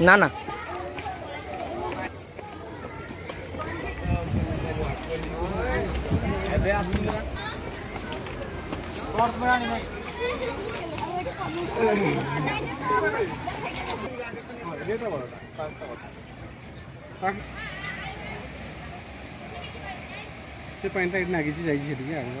না না ସେ ପାଣିଟା ଏଠି ନାଗିଛି ଯାଇଛି ସେଠିକି ଆଣିବ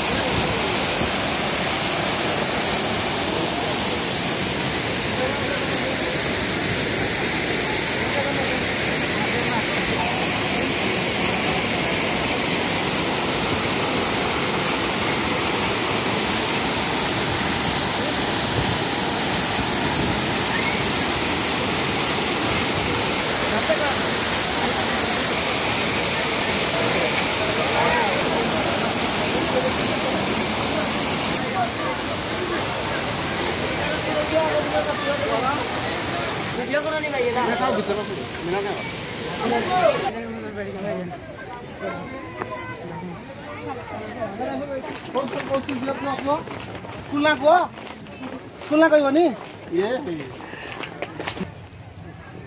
ଖୁଲା କହିବନି ଇଏ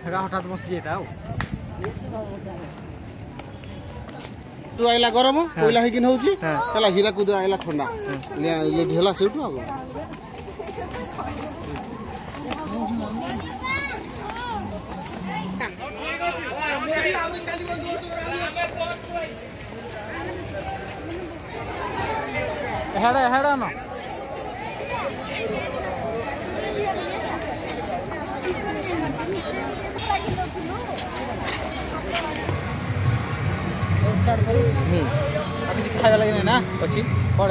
ହେଟା ହଠାତ୍ ବଞ୍ଚି ଯାଇତା ଆଉ ତୁ ଆଇଲା ଗରମ କୋଇଲା ହେଇକି ହଉଛି ହେଲା ହୀରାକୁଦ ଆଇଲା ଥଣ୍ଡା ଲେଟ୍ ହେଲା ସେଇଠୁ ଆଉ ಹೆಡ ಹೆಡನು अलिकति फाइदा लागेन होइन पछि पढ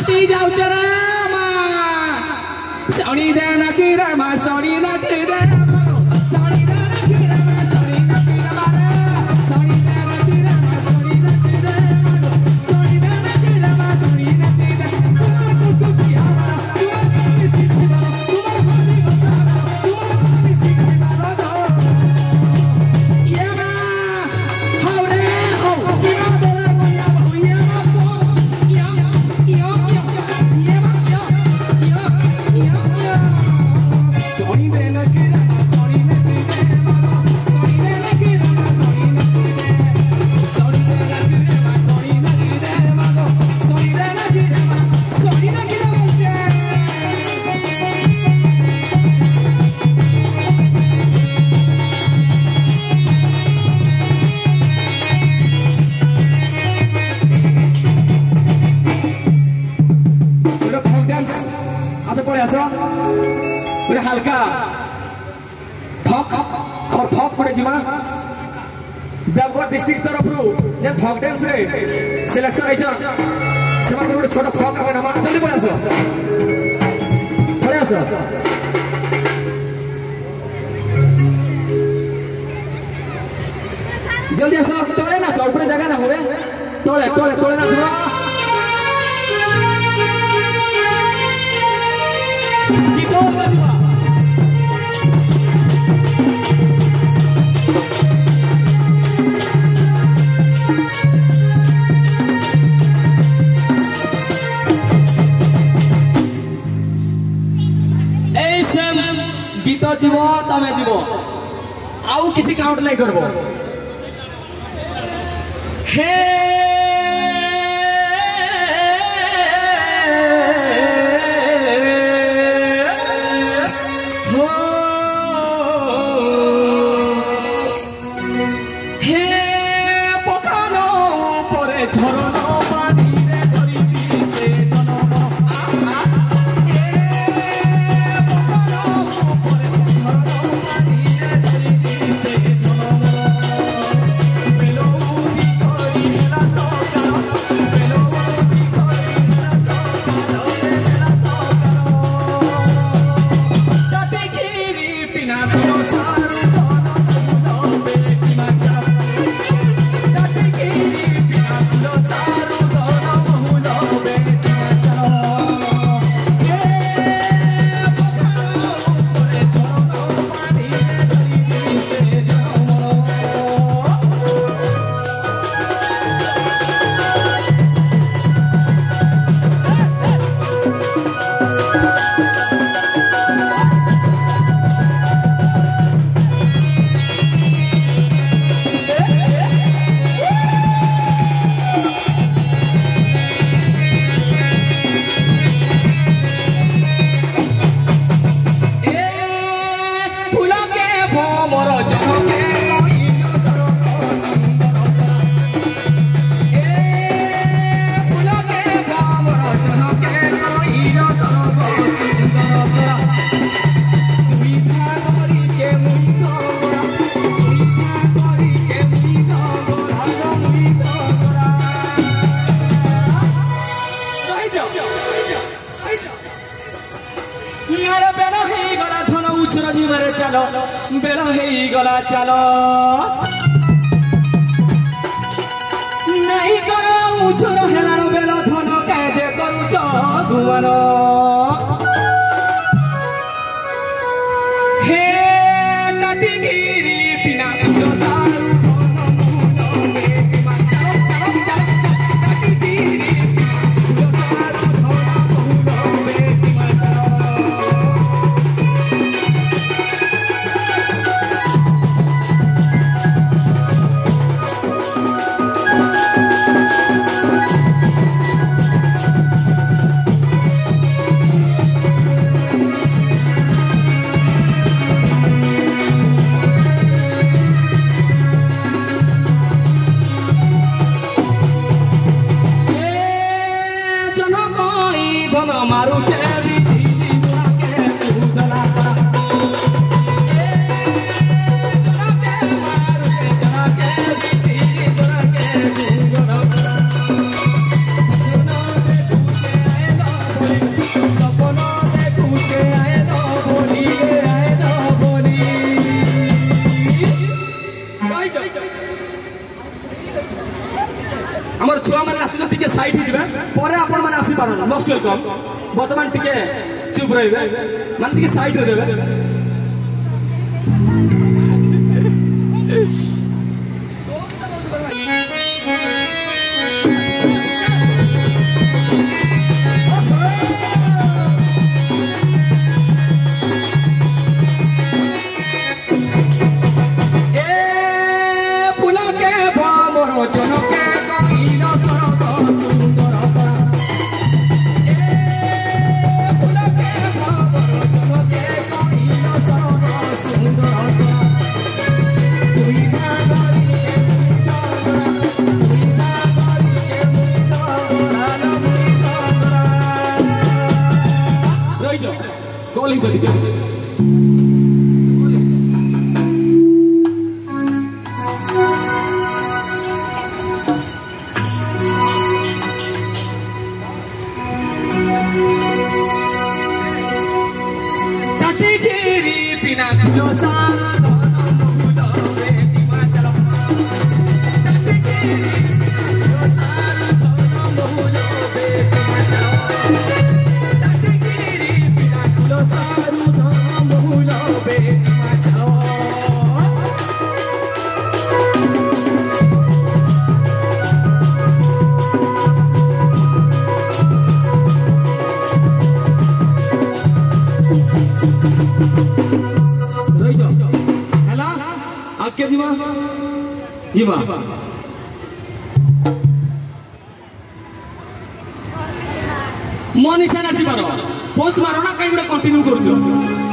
hati jauh cerama Sony dan akhirat, Sony dan akhirat ಮಾ ದೇವಗಢ ಡಿಸ್ಟ್ರಿಕ್ಟ್ ತರಫರು ಜನ್ ಫಾಕ್ ಡ್ಯಾನ್ಸ್ ರೇ ಸಿಲೆಕ್ಷನ್ ಐಚ ଗୋଟେ ଛୋଟ ଫ୍ରକ୍ ଆମେ ନେମା ଜଲ୍ଦି ପଳେଇ ଆସ ପଳେଇ ଆସ ଜଲ୍ଦି ଆସ ତଳେ ନାଚ ଉପରେ ଜାଗା ନା ହୁଏ ତଳେ ତଳେ ତଳେ ନାଚିବ ଗୀତ ନାଚିବ सेम गीत जीव तुम जीव आउ किसी काउंट नहीं करब हे মেরে চালো বেড়া হেই গলা চালো। নাই করো উছর হেলার বেলা ধন, কাজে করুছ ঘুমানো সাইড হয়ে পরে আপনার মানে আসি আসিপার মোস্ট ওয়েলকম বর্তমান টিকে চুপ রয়েবে মানে টিকে সাইড হয়ে দেবে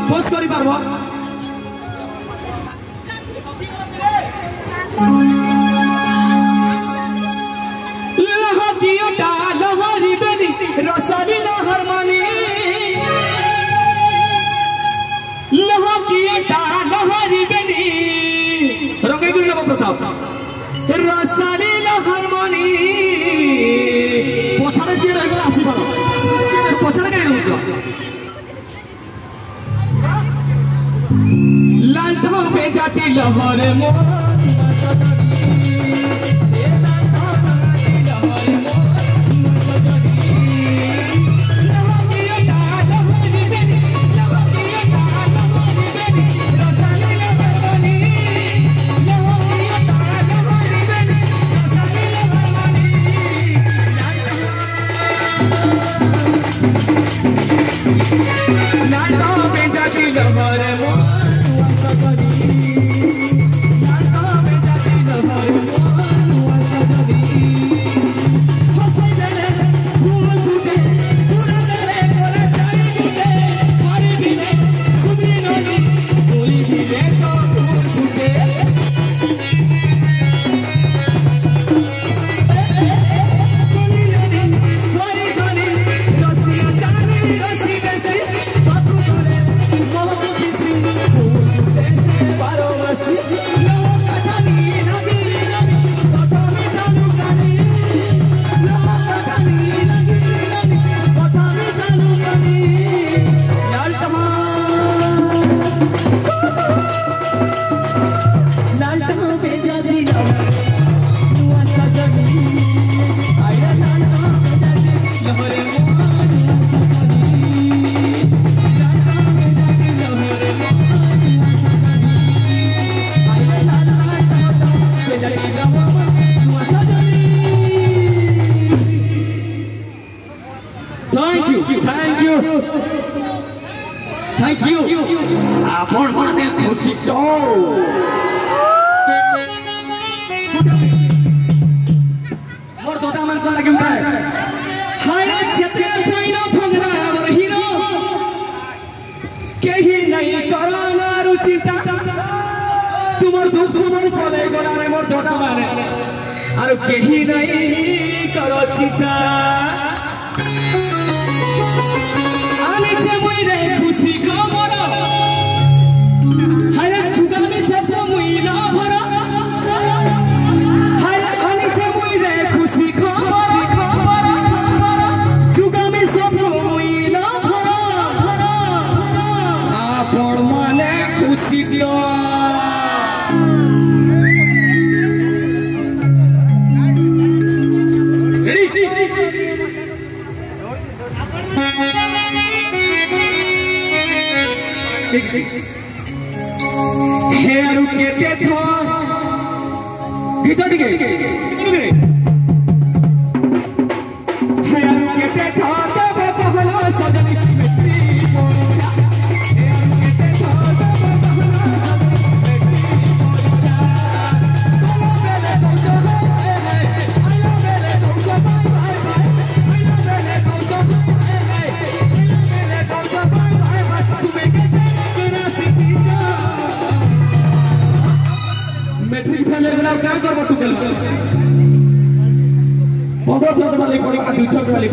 খোঁজ করি পারব দিওটা লহরি বেনি রসালি লহর মানি লহ দিওটা লহরি বেনি রঙে গুল নব প্রতাপ রসালি লহর মানি পছাড়ে যে রইগলা আসিবার পছাড়ে কাই রহুছ ডুবে যাটি লহরে মোর go! मोर दोता मन को लगे उठाए हाय छते उठाइना फंगरा मोर हीरो केही नहीं करोना रुचि चा তোমার দুঃখ সময় কলে গোড়ারে মোর দোতা মানে আর কেহি নাই করছি চা 해야롭게 떼터 그저리게 그저리게 করব তু গেল পনেরো থর তোমার লাগি পড়বা দুই থর খালি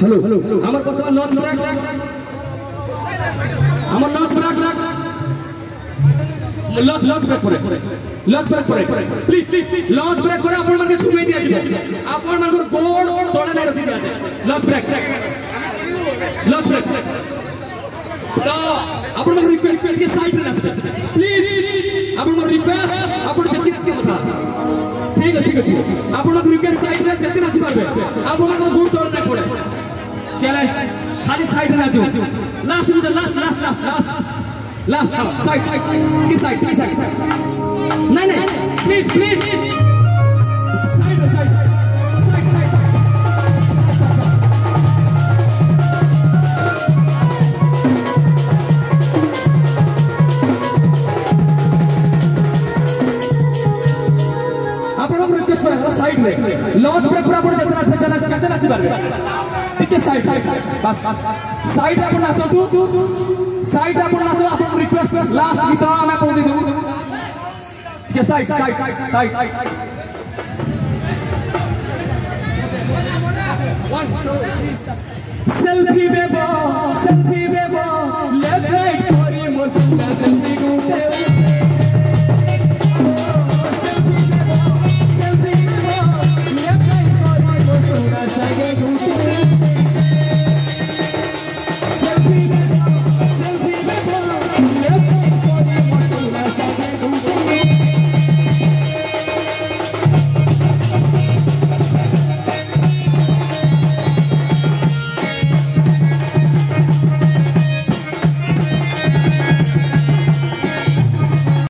হ্যালো। আমার বর্তমান লঞ্চ আচ্ছা, রাখ আমার লঞ্চ রাখ রাখ। লঞ্চ লঞ্চ ব্রেক করে। লঞ্চ ব্রেক করে। প্লিজ লঞ্চ ব্রেক করে আপন মানকে ঘুমে দিয়া যাবে। আপন মানকর গোড় তোড়ে নাই রখি দিয়া লঞ্চ ব্রেক লঞ্চ ব্রেক তো আপন মানকর রিকোয়েস্ট করছি সাইড রে নাচ প্লিজ আপন মানকর রিকোয়েস্ট আপন যেতি নাচ কথা ঠিক আছে ঠিক আছে। আপন মানকর রিকোয়েস্ট সাইড রে যেতি নাচ পারবে। আপন মানকর গোড় তোড়ে নাই পড়ে। चैलेंज खाली साइड में जो लास्ट मुझे last last last last last side किस साइड किस साइड नहीं नहीं प्लीज़ प्लीज़ साइड में लॉन्च पे पूरा पूरा जितना अच्छा चला जितना अच्छा যেতে না ଟିକେ ସାଇଡ୍ ସାଇଡ୍ ବାସ୍ ସାଇଡ୍ ଆପଣ ନାଚନ୍ତୁ ସାଇଡ୍ ଆପଣ ନାଚ ଆପଣ ରିକ୍ୱେଷ୍ଟ ଲାଷ୍ଟ ଗୀତ ଆମେ ପହଞ୍ଚେଇ ଦେବୁ ଟିକେ side side side selfie babe selfie babe